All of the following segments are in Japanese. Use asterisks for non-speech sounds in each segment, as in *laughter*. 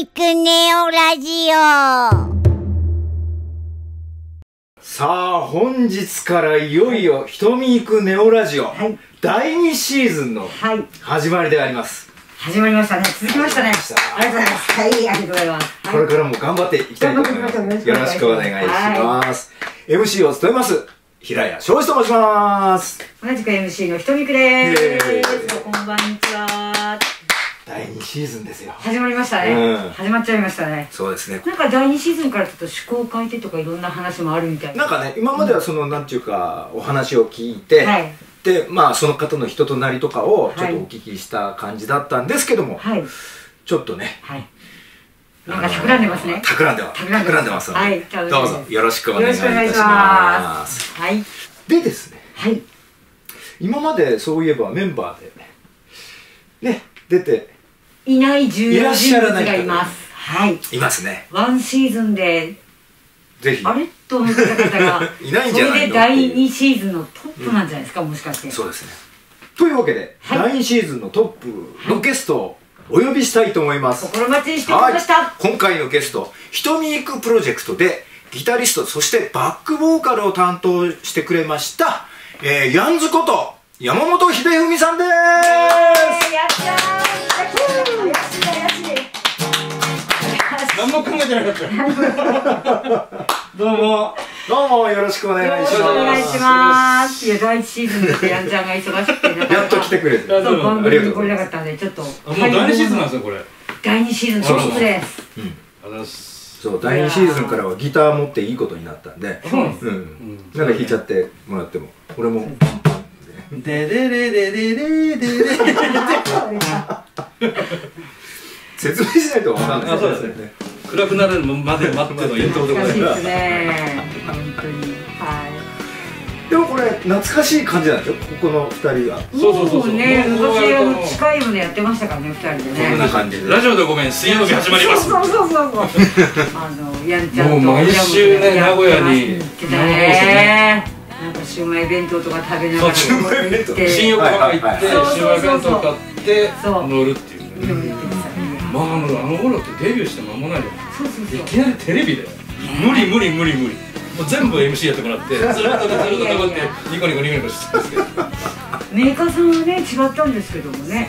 ミックネオラジオ。さあ本日からいよいよ「ひとみいくネオラジオ」はい。第2シーズンのはい。始まりであります、始まりましたね。続きましたね。ありがとうございます。はいありがとうございます。これからも頑張っていきたいと思います。よろしくお願いします、MC を務めます平谷翔司と申します。同じく MC のひとみくです。こんばんにちは第2シーズンですよ。始まりましたね、うん。始まっちゃいましたね。そうですね。なんか第2シーズンからちょっと趣向を変えてとかいろんな話もあるみたいな。んかね今まではそのなんていうかお話を聞いて、はい。でまあその方の人となりとかをちょっはいとお聞きした感じだったんですけども、はい。ちょっとねはい。なんか企んでますね。企んでは企んでます。はいどうぞよろしくお願いいたします。はい。でですねはい。今までそういえばメンバーでね出ていない重いらっし要人物ゃらない方。がいます。はい。いますね。ワンシーズンでぜひ。あれ？と思った方が *laughs* いないんじゃないの？それで第2シーズンのトップなんじゃないですか、もしかして。そうですね。というわけで、はい。第2シーズンのトップのゲストをお呼びしたいと思います、心待ちにしておりました、はい、今回のゲスト「ひとみいくプロジェクト」でギタリストそしてバックボーカルを担当してくれました、えー、ヤンズこと山本秀文さんです。えーやったー *laughs* 何も考えてなかった。*laughs* どうも。どうもよろしくお願いします。お願いします。いや第1シーズンでヤンちゃんが忙しくて *laughs* やっと来てくれてそう番組に来れなかったんでちょっと。あもう第2シーズンなんですよ、これ。あ第2シーズンです。りがとうございます。そう第2シーズンからはギター持っていいことになったんで。そうです。うん、なんか弾いちゃってもらっても。俺も。ででれででれでれ。*laughs* 説明しないと分かんない。あそうですね。暗くなるまで待ってのでございます。懐かしいですね。本当に。はい。でもこれ懐かしい感じなんですよここの2人は。そうそうそうそう。もね昔近いものやってましたからね二人でね。こんな感じで。ラジオでごめん、水曜日始まります。そうそうそうそう。あのやんちゃんともう毎週ね名古屋に。行ってたね。なんかシウマイ弁当とか食べながらそうシウマイ弁当。新横浜行って、シウマイ弁当買って乗るってまあ、あの、あの頃ってデビューして間もないよ。そうそうそういきなりテレビで。無理無理無理無理。もう全部 MC やってもらって、ずっとずっと *laughs* ずってニコニコニコニコしてるんですけど。メーカーさんはね違ったんですけどもね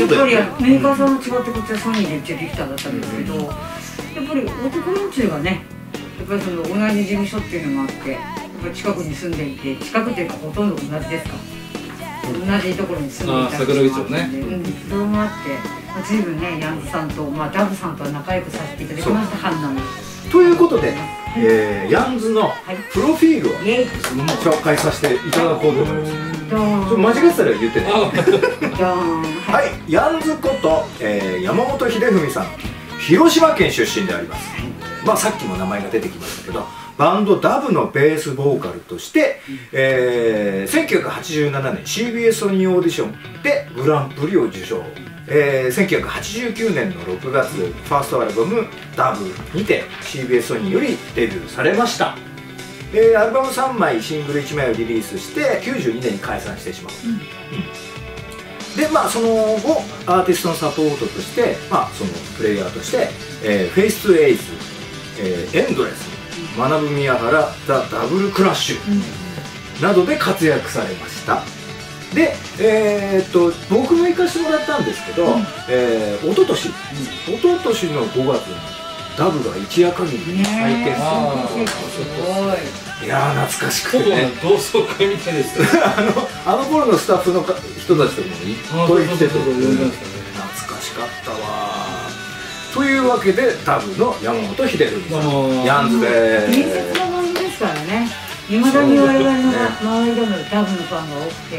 やっぱりメーカーさんは違ってこっちはソニーでうちはビクターだったんですけど、やっぱり男連中がねやっぱりその同じ事務所っていうのもあってやっぱり近くに住んでいて近くっていうかほとんど同じですか？同じところに住んでいたあー桜木町ねうんそれもあってまあ随分ねヤンズさんと、まあ、ダブさんとは仲良くさせていただきましたハンナも。ということで、えー、ヤンズのプロフィールを紹介させていただこうと思います。間違ってたら言ってね。はい、ヤンズこと、えー山本秀文さん広島県出身であります、まあ、さっきも名前が出てきましたけどバンドダブのベースボーカルとして、えー1987年 CBS ソニーオーディションでグランプリを受賞、えー1989年の6月ファーストアルバム「ダブにて CBS ソニーよりデビューされました。えーアルバム3枚シングル1枚をリリースして92年に解散してしまう、うん。でまあその後アーティストのサポートとしてまあそのプレイヤーとして、えーフェイストゥエイズ、えーエンドレス学ぶ宮原ザ・ダブルクラッシュなどで活躍されましたでえーっと僕も行かせてもらったんですけど、えー、一昨年、一昨年の5月にダブが一夜限りね再結成すごい。いやー懐かしくてね。同窓会みたいですよ。*laughs* あのあの頃のスタッフのか人たちとかもいっぱい来ててそうん懐かしかったわというわけでダブの山本秀文さん。ヤンズですいまだに我々の周りでもダブのファンが多くて、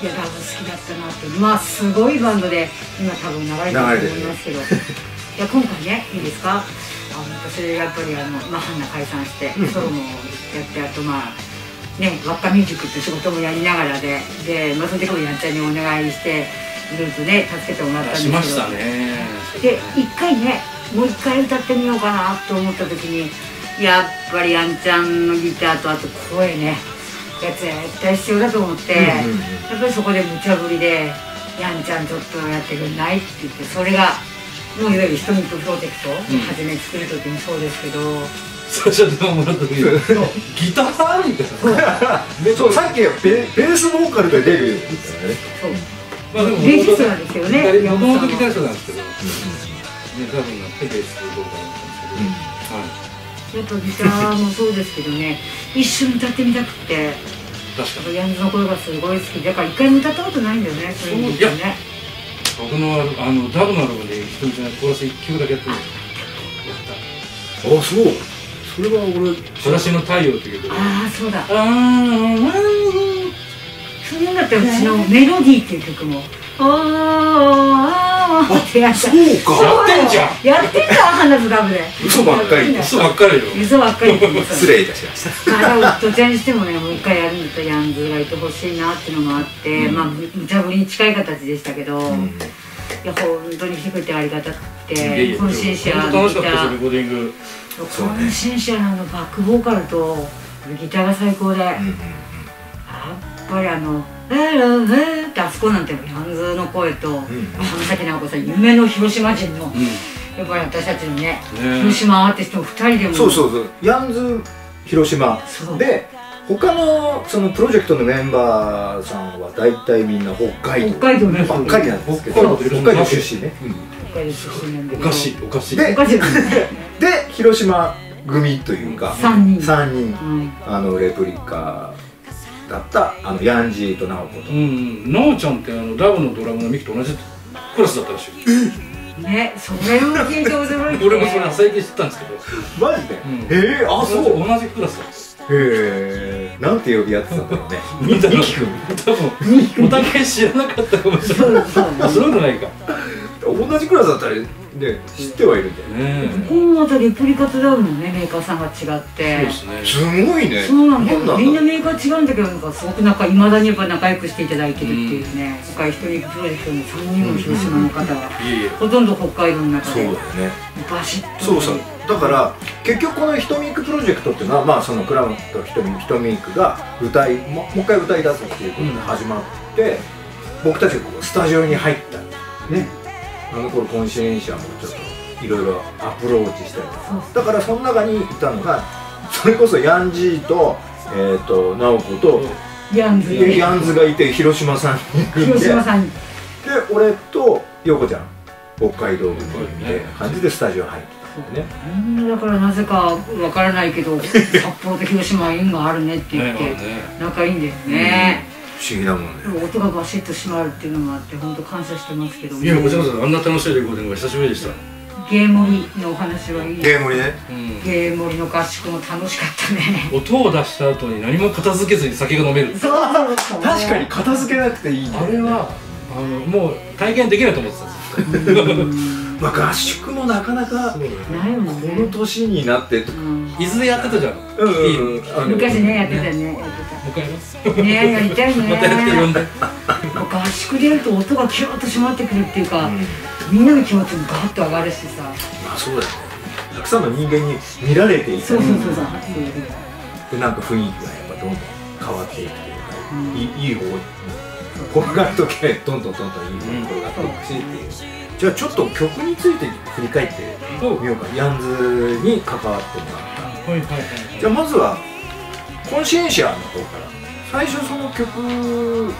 いやダブ好きだったなってまあすごいバンドで今多分流れてると思いますけど。いや今回ねいいですか？あの私やっぱりあの、まあ、ハンナ解散してソロもやってあとまあね輪っかミュージックって仕事もやりながらでで、まあ、その時もやんちゃんにお願いしていろいろとね助けてもらったんですけど。しましたね。で一回ねもう一回歌ってみようかなと思った時にやっぱりあんちゃんのギターとあと声ね。が絶対必要だと思って、うんうんうん。やっぱりそこで無茶ぶりで「やんちゃんちょっとやってくんない?」って言ってそれがもういわゆるヒトミックプロジェクト、初め作る時もそうですけど。最初でもらった時に *laughs* ギターみたいな。*laughs* そう。さっきベベースボーカルでデビューみたいなね。そう。まあでもベーシストなんですよねもともとギタなんですけど、ね、多分なってベースボーカルだったんですけど、はいやっぱギターもそうですけどね一緒に歌ってみたくて。確かに。ヤンズの声がすごい好き。だから一回も歌ったことないんだよねそういうのね。僕のあるあのダブのアルバムで一人じゃないコーラス1曲だけやってる。んであそう。それは俺た「暮らしの太陽」っていう曲。でああそうだ。あーそういうんだったらうちのメロディーっていう曲も「あーあーあー」ってやったそうかやってんじゃんやってんだ花ズダブで。嘘ばっかり。嘘ばっかりよ。嘘ばっかり。失礼いたしました。からどちらにしてもねもう一回やるんだったらヤンズがいてほしいなっていうのもあって、まあ無茶ぶりに近い形でしたけど、いや本当に来てくれてありがたくていやいやコンシンシア本当楽しかったですよレコーディング。そうねコンシンシアのバックボーカルとギターが最高で、やっぱりあの「えー、えー」ってあそこなんてヤンズの声と、浜崎直子さん夢の広島人の、うん。やっぱり私たちのねね。広島アーティストの2人でも。そうそうそう。ヤンズ広島。で他のそのプロジェクトのメンバーさんは大体みんな北海道。北海道のばっかりなんですけど北海道出身ね。北海道出身なんだけどおかしい。おかしい。で広島組というか。三人。三人。うんあのレプリカだったあのヤンジーとナオコと。うんなおちゃんってあのダブのドラムのミキと同じクラスだったらしい。ねそれを聞いて驚いて。俺もそれ最近知ったんですけど。マジで？ん。ええあそう。同じクラスだった。へえ。なんて呼び合ってたんだろうね。みんなミキ君。多分お互い知らなかったかもしれない。そうそう。あそういうことないか。同じクラスだったらね知ってはいるんだよね。ねここもまたレプリカとダウンのねメーカーさんが違っそうてですね。すごいね。そうなんだよ。みんなだメーカー違うんだけどなんかすごく仲いまだにやっぱ仲良くしていただいてるっていうね今回一人プロジェクトの3人の広島の方がいえいえ。ほとんど北海道の中でそうだよね。バシッと。そうそう。だから結局このヒトミックプロジェクトっていうのはまあそのクラウンとヒトミヒトミックが歌いももう一回歌い出すっていうことで始まって、僕たちがスタジオに入った。ねあの頃コンシェンシャもちょっといろいろアプローチしたりとか。だからその中にいたのがそれこそヤンジーと,、えー、と直子と、ヤンズでヤンズがいて広島さんに組んで。広島さんに。で俺と陽子ちゃん北海道組みたいな感じでスタジオ入ってたんだよね。みんなだ。からなぜかわからないけど *laughs* 札幌と広島は縁があるねって言ってね。仲いいんだよね、不思議だもんね。音がバシッと閉まるっていうのもあって本当感謝してますけどいやこちらこそあんな楽しいレコーディングが久しぶりでした。ゲームリのお話はいいゲームにね。うん。ゲームリの合宿も楽しかったね。音を出した後に何も片付けずに酒が飲める。そうそうそう。確かに片付けなくていいあれはあのもう体験できないと思ってたんですよ。*laughs* まあ合宿もなかなかこないもんね。の年になってうん。伊豆でやってたじゃん。うんうん昔ねやってたね。やもう一回やりますってたねやりたいね。またやって呼んで。合宿でやると音がキューッと閉まってくるっていうか、うん。みんなの気持ちもガーッと上がるしさ。まあそうだよね。たくさんの人間に見られていたりそうそうそうそう。でなんか雰囲気がやっぱどんどん変わっていくというか、いいいい方に転がるときはどんどんどんどんいい方に転がっていくしっていう、じゃあちょっと曲について振り返ってみようか。ヤンズに関わってもらった。はいはいはい。じゃあまずはコンシェンシアの方から最初その曲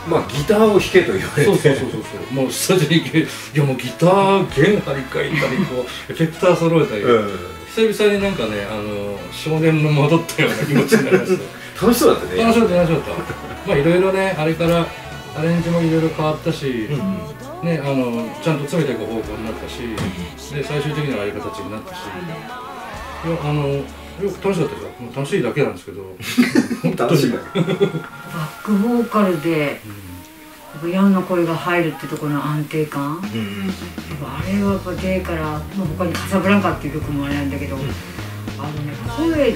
まあギターを弾けと言われてそうそうそうそう。そうもうスタジオに行けいやもうギター弦張り替えたりこうエフェクター揃えたり、うん。久々になんかねあの少年の戻ったような気持ちになりました。*laughs* 楽しそうだったね。楽しかった楽しかった。まあいろいろねあれからアレンジもいろいろ変わったし、うん。うんねあのちゃんと詰めていく方向になったしで最終的にはああいう形になったし。いやあのよく楽しかったですよ。もう楽しいだけなんですけど。*laughs* 楽しい。ねバックボーカルでヤンの声が入るってところの安定感。うんうんあれはやっぱデーから、まあ、他に「カサブランカ」っていう曲もあれなんだけど、あのね声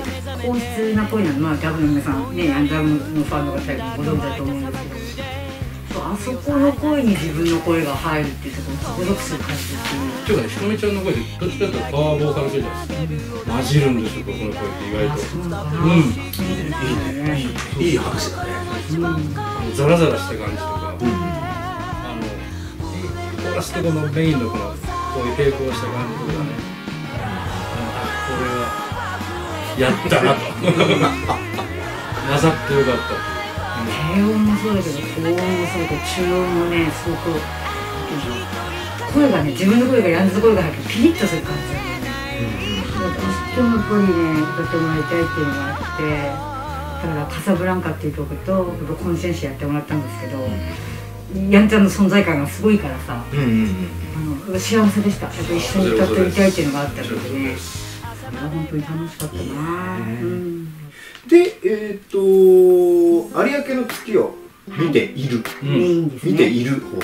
高質な声なの。まあダブの皆さんねダブのファンの方ご存知だと思うんですけどあそこの声に自分の声が入るっていうところにゾクゾクする感じっていうっていうかね。ひとみちゃん。の声ってどっちかというとパワーボーカル系じゃないですか混じるん。ですよこの声って意外とうなのかな、うん。いいねいい話だねうん。あのザラザラした感じとか、あのコーラスとこのメインのこのこういう並行した感じとかね、あこれはやったなと混ざってよかった低音もそうだけど高音もそうだけど中音もねすごく声がね自分の声がヤンズ声が入ってピリッとする感じ。なんだよねどうしてもやっぱりね歌ってもらいたいっていうのがあってだからカサブランカっていう曲とやっぱコンセンシやってもらったんですけどヤンちゃんの存在感がすごいからさうんうんうん。あの幸せでしたやっぱ一緒に歌ってみたいっていうのがあったのでねそれは本当に楽しかったな。うんでえっ、と有明の月を見ている、うメインですね。見ている方、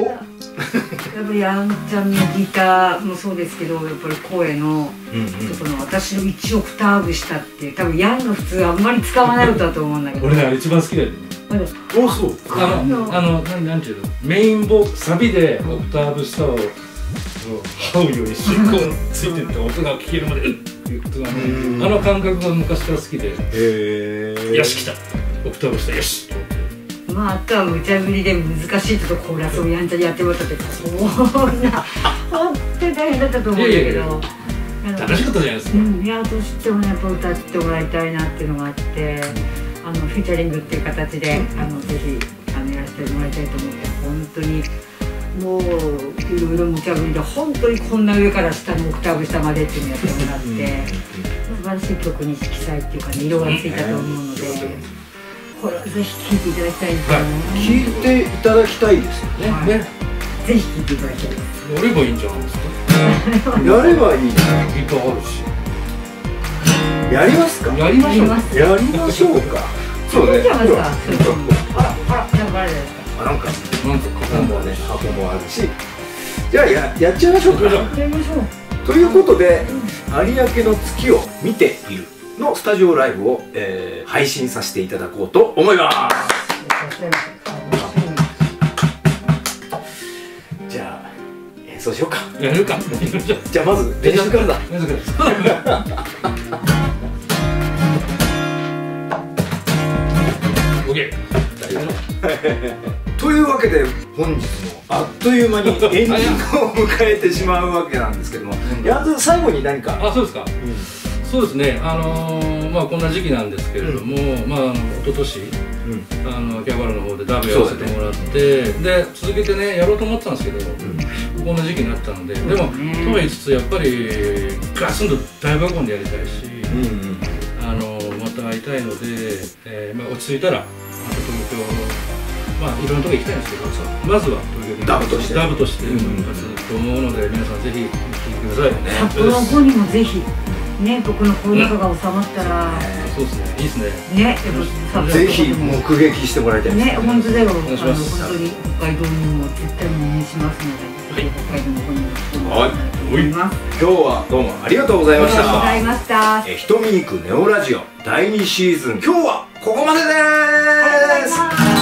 おやっぱりあんちゃんのギターもそうですけどやっぱり声のうんうん。その私の1オクターブ下っていう多分ヤンが普通あんまり使わない歌だと思うんだけど。俺ねあれ一番好きだよまだ。おそう。あのあの。なんなんていうの？メインボサビでオクターブ下を這うように進行ついてって音が聞けるまでうっっていうことがねうんあの感覚が昔から好きでへえよし来た。オクターブしと思って。まああとは無茶ぶりで難しいとこコーラスをやんちゃにやってもらったってそんな本当に大変だったと思うんだけど。楽しかったじゃないですか、うん、いやどうしてもねやっぱ歌ってもらいたいなっていうのがあってあのフィーチャリングっていう形であのぜひあのやらせてもらいたいと思って本当にもういろいろ無茶ぶりで本当にこんな上から下のオクターブ下までっていうのをやってもらって素晴らしい曲に色彩っていうかね色がついたと思うのでこれはぜひ聴いていただきたいですよね、聞いていただきたいですよね。はい。ねぜひ聴いていただきたいです。やればいいんじゃないですか？*laughs* やればいいギターあるしやりますか？やりましょう。やります。やりましょうか？*laughs* そうね。あらあらあら。なんかあれじゃないですかあなんかなんもね箱もあるし。じゃあややっちゃいましょうか。やりまやりましょう。ということで有明の月を見ているのスタジオライブを、えー配信させていただこうと思います。じゃあ演奏しようか。やるか。*laughs* じゃあまず練習からだ。練習か。らですオッケーというわけで本日もあっという間に *laughs* エンディングを迎えてしまうわけなんですけどもん。やず最後に何か？あそうですか。そうですね。あのーまあこんな時期なんですけれども、まああの一昨年うん。うんあの秋葉原の方でダブやらせてもらって、で続けてねやろうと思ってたんですけど、こんな時期になったので、でもねとは言いつつやっぱりガツンと大爆音でやりたいし、うんうん。あのまた会いたいので、えーまあ、落ち着いたらまた東京まあいろんなとこ行きたいんですけどまずは東京で。ダブとして。ダブとして。うん。活動と思うので皆さんぜひ聴いてくださいね。札幌後にもぜひね僕のコロナ禍が収まったら。そうですね。いいですね。ねやっぱぜひ目撃してもらいたいね本当だよ。あの願いし本ます。当に北海道にも絶対に応援しますので、はい。北海道の方にも来ていらい。たいと思います。今日はどうもありがとうございありました。がとうございました。えーひとみにくネオラジオ第2シーズン。今日はここまでです